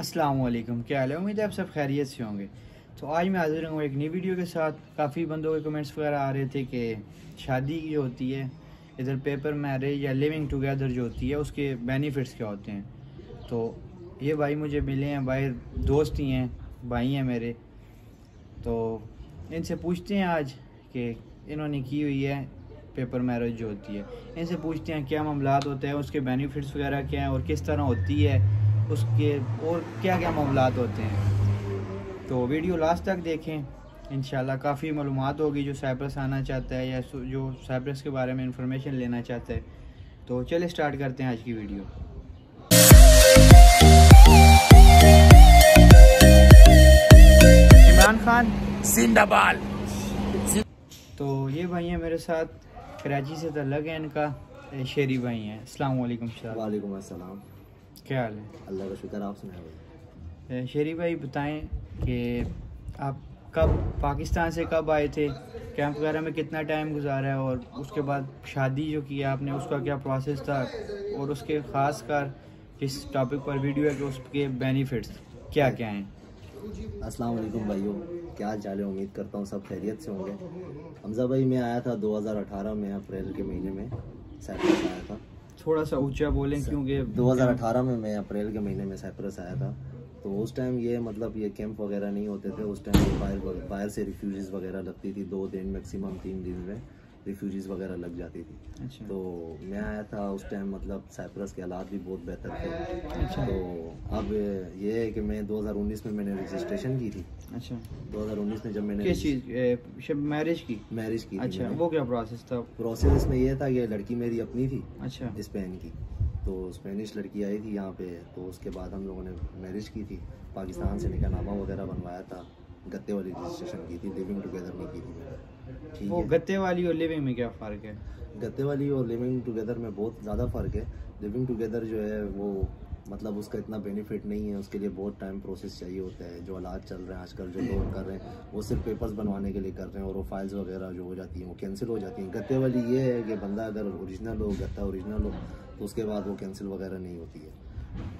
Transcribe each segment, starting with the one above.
वालेकुम क्या हाल है? उम्मीद है आप सब खैरियत से होंगे। तो आज मैं हाजिर हूँ एक नई वीडियो के साथ। काफ़ी बंदों के कमेंट्स वगैरह आ रहे थे कि शादी जो होती है, इधर पेपर मैरिज या लिविंग टुगेदर जो होती है, उसके बेनिफिट्स क्या होते हैं? तो ये भाई मुझे मिले हैं, भाई दोस्त ही हैं, भाई हैं मेरे। तो इनसे पूछते हैं आज कि इन्होंने की हुई है पेपर मैरिज जो होती है। इनसे पूछते हैं क्या मामला होते हैं, उसके बेनिफिट्स वगैरह क्या हैं, और किस तरह होती है उसके और क्या क्या मामला होते हैं? तो वीडियो लास्ट तक देखें। इन काफ़ी मालूम होगी जो साइप्रस आना चाहता है या जो साइप्रस के बारे में इंफॉर्मेशन लेना चाहता है। तो चले स्टार्ट करते हैं आज की वीडियो। इमरान खान। जिंदाबाद। तो ये भाई हैं मेरे साथ कराची से तलग है इनका शेरी भाई हैं। अस्सलाम वालेकुम वालेकुम अस्सलाम। क्या हाल है? अल्लाह का शुक्र आप सुनाए शेरी भाई बताएँ कि आप कब पाकिस्तान से कब आए थे? कैंप वगैरह में कितना टाइम गुजारा है? और उसके बाद शादी जो की आपने उसका क्या प्रोसेस था? और उसके ख़ास कर जिस टॉपिक पर वीडियो है कि उसके बेनिफिट्स क्या क्या हैं? अस्सलाम वालेकुम भाइयों क्या हाल चाल है? उम्मीद करता हूँ सब खैरियत से होंगे। हमजा भाई मैं आया था 2018 में अप्रैल के महीने में साइप्रस आया था। थोड़ा सा ऊँचा बोलें क्योंकि 2018 में मैं अप्रैल के महीने में साइप्रस आया था तो उस टाइम ये मतलब ये कैंप वगैरह नहीं होते थे उस टाइम फायर फायर से रिफ्यूजीज वगैरह लगती थी दो दिन मैक्सिमम तीन दिन में रिफ्यूजीज वगैरह लग जाती थी अच्छा। तो मैं आया था उस टाइम मतलब साइप्रस के हालात भी बहुत बेहतर थे अच्छा। तो अब ये है कि मैं 2019 में मैंने रजिस्ट्रेशन की थी। अच्छा। 2019 में जब मैंने किस चीज़ मैरिज की? मैरिज की अच्छा वो क्या प्रोसेस था? प्रोसेस इसमें ये था कि लड़की मेरी अपनी थी अच्छा। स्पेन की। तो स्पेनिश लड़की आई थी यहाँ पे तो उसके बाद हम लोगों ने मैरिज की थी। पाकिस्तान से निकाहनामा वगैरह बनवाया था। गत्ते वाली रजिस्ट्रेशन की थी लिविंग टुगेदर नहीं की थी ठीक वो गत्ते वाली और लिविंग में क्या फ़र्क है? गत्ते वाली और लिविंग टुगेदर में बहुत ज़्यादा फ़र्क है। लिविंग टुगेदर जो है वो मतलब उसका इतना बेनिफिट नहीं है उसके लिए बहुत टाइम प्रोसेस चाहिए होता है जो हालात चल रहे हैं आजकल जो लोग कर रहे हैं वो सिर्फ़ पेपर्स बनवाने के लिए कर रहे हैं और वो फाइल्स वगैरह जो हो जाती हैं वो कैंसिल हो जाती हैं। गत्ते वाली ये है कि बंदा अगर ओरिजिनल हो गत्ता ओरिजिनल हो तो उसके बाद वो कैंसिल वगैरह नहीं होती है।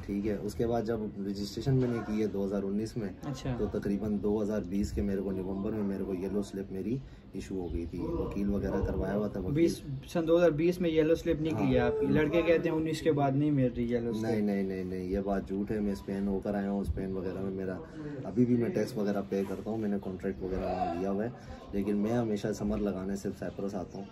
ठीक है? उसके बाद जब रजिस्ट्रेशन मैंने की है 2019 में अच्छा। तो तकरीबन 2020 के मेरे को नवंबर में मेरे को येलो स्लिप मेरी इशू हो गई थी। वकील वगैरह करवाया हुआ था बीस सन 2020 में येलो स्लिप निकली हाँ, आपकी। लड़के कहते हैं उन्नीस के बाद नहीं मिल रही येलो स्लिप नहीं नहीं नहीं नहीं ये बात झूठ है। मैं स्पेन होकर आया हूँ। स्पेन वगैरह में मेरा अभी भी मैं टैक्स वगैरह पे करता हूँ। मैंने कॉन्ट्रैक्ट वगैरह लिया हुआ है। लेकिन मैं हमेशा समर लगाने सिर्फ़ साइप्रस आता हूँ।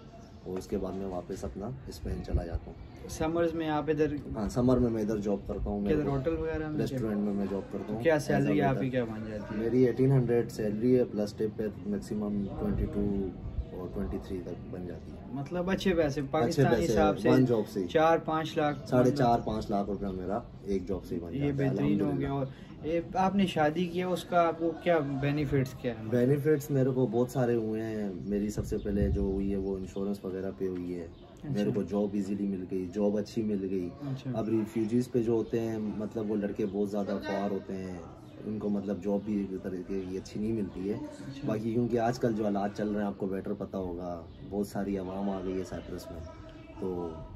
और उसके बाद में वापस अपना स्पेन चला जाता हूँ। समर्स में आप इधर हाँ समर में मैं इधर जॉब करता हूँ होटल वगैरह में रेस्टोरेंट में मैं जॉब करता हूँ। क्या सैलरी आपकी क्या बन जाती है? मेरी एटीन हंड्रेड सैलरी है प्लस टिप पे मैक्सिमम ट्वेंटी टू और ट्वेंटी थ्री तक बन जाती है। मतलब अच्छे पैसे पाकिस्तान हिसाब से वन जॉब से चार पाँच लाख साढ़े मतलब चार पाँच लाख रुपया मेरा एक जॉब से बन ये बेहतरीन हो गया। और ये आपने शादी की है उसका आपको क्या बेनिफिट्स क्या है? बेनिफिट्स मेरे को बहुत सारे हुए हैं। मेरी सबसे पहले जो हुई है वो इंश्योरेंस वगैरह पे हुई है। अच्छा। मेरे को जॉब इजीली मिल गई जॉब अच्छी मिल गई। अच्छा। अब रिफ्यूजीज पे जो होते हैं मतलब वो लड़के बहुत ज़्यादा ख्वार होते हैं। उनको मतलब जॉब भी एक तरीके की अच्छी नहीं मिलती है। बाकी क्योंकि आजकल जो हालात चल रहे हैं आपको बेटर पता होगा बहुत सारी आवाम आ गई है साइप्रस में। तो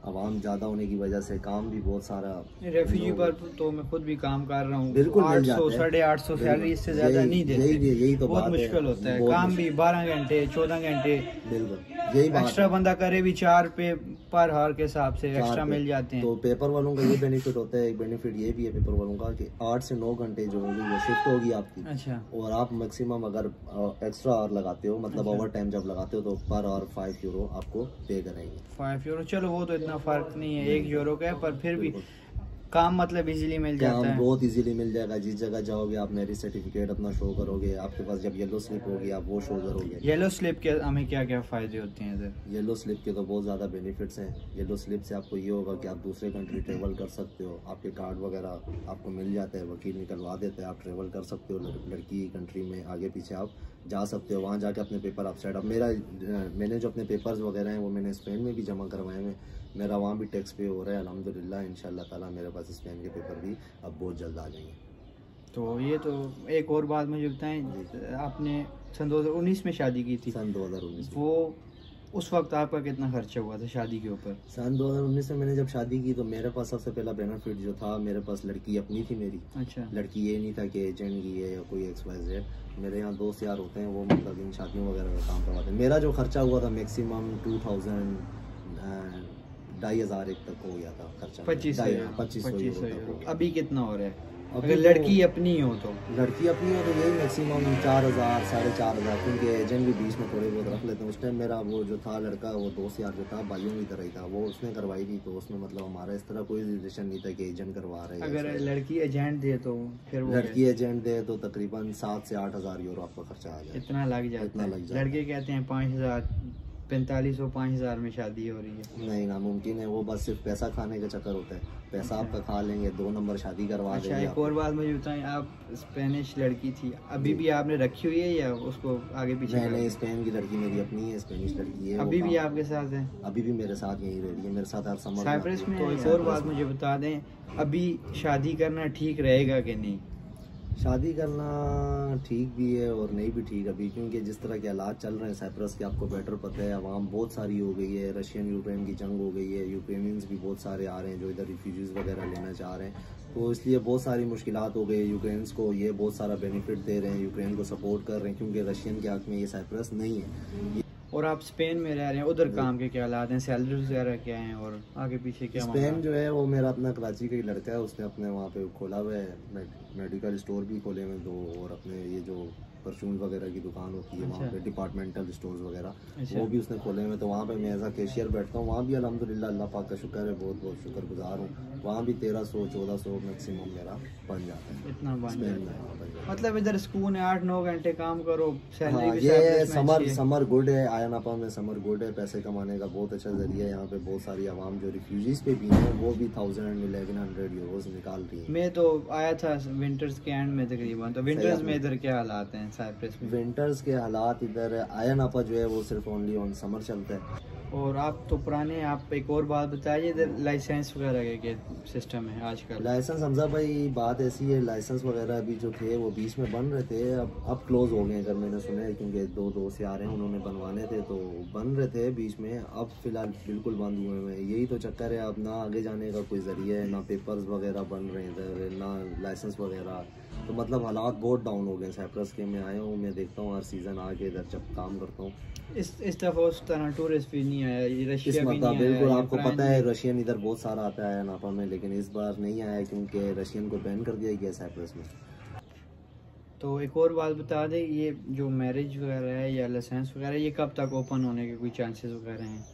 आवाम ज़्यादा होने की वजह से काम भी बहुत सारा रेफ्यूजी पर तो मैं खुद भी काम कर रहा हूँ। बिल्कुल आठ सौ साढ़े आठ सौ सैलरी इससे ज़्यादा नहीं देते। यही यही तो बहुत मुश्किल होता है। काम भी बारह घंटे चौदह घंटे। बिल्कुल। यही एक्स्ट्रा बंदा करे भी चार पे पर हार के हिसाब से एक्स्ट्रा मिल जाते हैं। तो पेपर वालों का ये बेनिफिट होता है एक बेनिफिट ये भी है पेपर वालों का कि आठ से नौ घंटे जो होगी वो शिफ्ट होगी आपकी। अच्छा। और आप मैक्सिमम अगर एक्स्ट्रा आवर लगाते हो मतलब ओवर टाइम जब लगाते हो तो पर आवर फाइव यूरो आपको पे करेंगे फाइव यूरो चलो वो तो इतना फ़र्क नहीं है एक यूरो का है पर फिर भी काम मतलब इजीली मिल जाता है। बहुत इजीली मिल जाएगा। जिस जगह जाओगे आप मेरी सर्टिफिकेट अपना शो करोगे आपके पास जब येलो स्लिप होगी आप वो शो करोगे। येलो स्लिप के हमें क्या क्या फ़ायदे होते हैं इधर? येलो स्लिप के तो बहुत ज़्यादा बेनिफिट्स हैं। येलो स्लिप से आपको ये होगा कि आप दूसरे कंट्री ट्रेवल कर सकते हो। आपके कार्ड वगैरह आपको मिल जाते हैं वकील निकलवा देते हैं आप ट्रेवल कर सकते हो लड़की कंट्री में आगे पीछे आप जा सकते हो वहाँ जाके अपने पेपर आप सेट अब मेरा मैंने जो अपने पेपर्स वगैरह हैं वो मैंने स्पेन में भी जमा करवाए हैं। मेरा वहाँ भी टैक्स पे हो रहा है अलहमदिल्ला इन ताला मेरे पास स्पेन के पेपर भी अब बहुत जल्द आ जाएँगे। तो ये तो एक और बात मुझे बताएँ आपने सन 2019 में शादी की थी। सन 2019 वो उस वक्त आपका कितना खर्चा हुआ था शादी के ऊपर? सन 2019 में मैंने जब शादी की तो मेरे पास सबसे पहला बेनिफिट जो था मेरे पास लड़की अपनी थी मेरी। अच्छा। लड़की ये नहीं था कि एजेंट की है या कोई एक्स वाई जेड मेरे यहाँ दोस्त यार होते हैं वो मतलब इन शादियों वगैरह का काम करवाते हैं। मेरा जो खर्चा हुआ था मैक्सिमम टू थाउज़ेंड ढाई हज़ार एक तक हो गया था खर्चा। पच्चीस पच्चीस हो। अभी कितना हो रहा है? अगर तो- लड़की अपनी हो तो। लड़की अपनी हो तो यही मैक्सिमम चार हज़ार साढ़े चार हज़ार क्योंकि एजेंट भी बीच में थोड़े बहुत रख लेते हैं। उस टाइम मेरा वो जो था लड़का वो दोस्त यार जो था भाइयों की तरह ही था। वो उसने करवाई थी तो उसमें मतलब हमारा इस तरह कोई रिलेशन नहीं था कि एजेंट करवा रहे अगर लड़की एजेंट दे तो फिर वो लड़की एजेंट दे तो तकरीबन सात से आठ हज़ार यूरो आपका खर्चा आ जाए इतना लग जाए इतना लग है। लड़के कहते हैं पाँच हज़ार पैंतालीस सौ पाँच हज़ार में शादी हो रही है। नहीं नामुमकिन है। वो बस सिर्फ़ पैसा खाने का चक्कर होता है। पैसा आपका खा लेंगे दो नंबर शादी करवा अच्छा देंगे एक और बात मुझे बताएँ आप स्पेनिश लड़की थी अभी भी आपने रखी हुई है या उसको आगे पीछे दी? स्पेन की लड़की मेरी अपनी है स्पेनिश लड़की है अभी भी आपके साथ है? अभी भी मेरे साथ यही रह रही है मेरे साथ आप समझ साइप्रस में तो एक और बात मुझे बता दें अभी शादी करना ठीक रहेगा कि नहीं? शादी करना ठीक भी है और नहीं भी ठीक अभी, क्योंकि जिस तरह के हालात चल रहे हैं, साइप्रस के आपको बेटर पता है, आवाम बहुत सारी हो गई है रशियन यूक्रेन की जंग हो गई है यूक्रेनियंस भी बहुत सारे आ रहे हैं जो इधर रिफ्यूजीज वगैरह लेना चाह रहे हैं। तो इसलिए बहुत सारी मुश्किल हो गई यूक्रेन्स को ये बहुत सारा बेनिफिट दे रहे हैं यूक्रेन को सपोर्ट कर रहे हैं, क्योंकि रशियन के हक में ये साइप्रस नहीं है। और आप स्पेन में रह रहे हैं उधर काम के क्या हालात हैं? सैलरी वगैरह क्या हैं और आगे पीछे क्या स्पेन जो है वो मेरा अपना कराची का ही लड़का है उसने अपने वहाँ पे खोला हुआ है मेडिकल स्टोर भी खोले हुए दो और अपने ये जो परफ्यूम वगैरह की दुकान होती है वहाँ अच्छा। पे डिपार्टमेंटल स्टोर्स वगैरह अच्छा। वो भी उसने खोले हुए तो वहाँ पे मैं एज अ कैशियर बैठता हूँ वहाँ भी अलहमदिल्ला अल्लाह पाक का शुक्र है बहुत बहुत शुक्र गुजार हूँ। वहाँ भी तेरह सौ चौदह सौ मैक्सिमम मेरा बन जाता है। इतना। मतलब इधर सुकून है आठ नौ घंटे काम करो हाँ ये समर समर गुड है आयनापा में समर गुड है पैसे कमाने का बहुत अच्छा ज़रिया है। यहाँ पे बहुत सारी आवाम जो रिफ्यूजीज पे भी हैं वो भी thousand and eleven hundred euros निकाल रही है। मैं तो आया था विंटर्स के एंड में तकरीबन तो विंटर्स में इधर क्या हालात हैं? साइप्रस में। विंटर्स के हालात इधर आयनापा जो है वो सिर्फ़ ओनली ऑन समर चलता है। और आप तो पुराने आप एक और बात बताइए इधर लाइसेंस वगैरह के सिस्टम है आजकल। लाइसेंस हमजा भाई बात ऐसी है लाइसेंस वगैरह अभी जो थे वो बीच में बन रहे थे अब अब क्लोज हो गए अगर मैंने सुना है क्योंकि दो दोस्त यार हैं उन्होंने बनवाने थे तो बन रहे थे बीच में अब फ़िलहाल बिल्कुल बंद हुए हुए हैं। यही तो चक्कर है अब ना आगे जाने का कोई ज़रिया है ना पेपर्स वगैरह बन रहे हैं इधर ना लाइसेंस वगैरह। तो मतलब हालात बहुत डाउन हो गए साइप्रस के मैं आया हूँ मैं देखता हूँ हर सीज़न आके इधर जब काम करता हूँ। इस इस दफ़ा उस तरह टूरिस्ट भी नहीं आया रशिया भी मतलब नहीं बिल्कुल आपको पता है रशियन इधर बहुत सारा आता है नापा में लेकिन इस बार नहीं आया क्योंकि रशियन को बैन कर दिया गया साइप्रस में तो एक और बात बता दें ये जो मैरिज वगैरह है या लाइसेंस वगैरह ये कब तक ओपन होने के कोई चांसेस वगैरह हैं?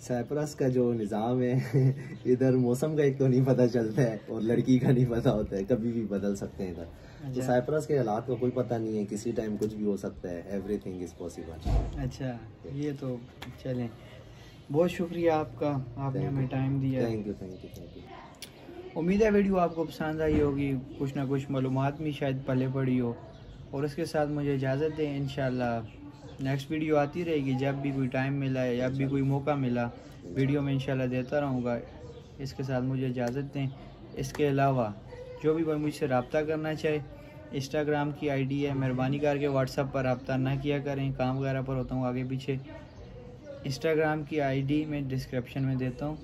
साइप्रस का जो निज़ाम है इधर मौसम का एक तो नहीं पता चलता है और लड़की का नहीं पता होता है कभी भी बदल सकते हैं इधर। तो अच्छा। साइप्रस के हालात का कोई पता नहीं है किसी टाइम कुछ भी हो सकता है एवरी थिंग इज़ पॉसिबल अच्छा ये तो चलें। बहुत शुक्रिया आपका आपने हमें टाइम दिया। Thank you thank you thank you उम्मीद है वीडियो आपको पसंद आई होगी कुछ ना कुछ मालूमात भी शायद पले पड़ी हो। और उसके साथ मुझे इजाज़त दें इन नेक्स्ट वीडियो आती रहेगी, जब भी कोई टाइम मिला है जब भी कोई मौका मिला वीडियो में इंशाल्लाह देता रहूँगा। इसके साथ मुझे इजाज़त दें। इसके अलावा, जो भी कोई मुझसे रबता करना चाहे इंस्टाग्राम की आईडी है, मेहरबानी करके व्हाट्सअप पर रबता ना किया करें। काम वगैरह पर होता हूँ आगे पीछे। इंस्टाग्राम की आईडी मैं डिस्क्रिप्शन में देता हूँ।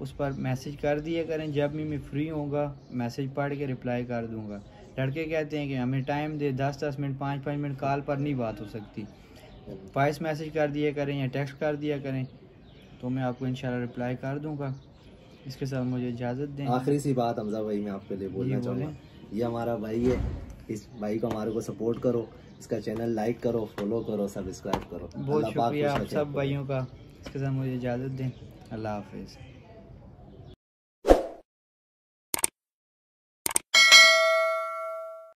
उस पर मैसेज कर दिया करें। जब भी मैं फ्री होऊँगा, मैसेज पढ़ के रिप्लाई कर दूँगा। लड़के कहते हैं कि हमें टाइम दे, दस दस मिनट, पाँच पाँच मिनट, कॉल पर नहीं बात हो सकती। वॉइस मैसेज कर दिया करें या टेक्स्ट कर दिया करें तो मैं आपको इंशाल्लाह रिप्लाई कर दूँगा। इसके साथ मुझे इजाज़त दें। आखिरी सी बात हमजा भाई मैं आपके लिए बोलना चाहूँगा। ये हमारा भाई है इस भाई को हमारे को सपोर्ट करो इसका चैनल लाइक करो फॉलो करो सब्सक्राइब करो। बहुत शुक्रिया आप सब भाइयों का। इसके साथ मुझे इजाज़त दें। अल्लाह हाफिज़।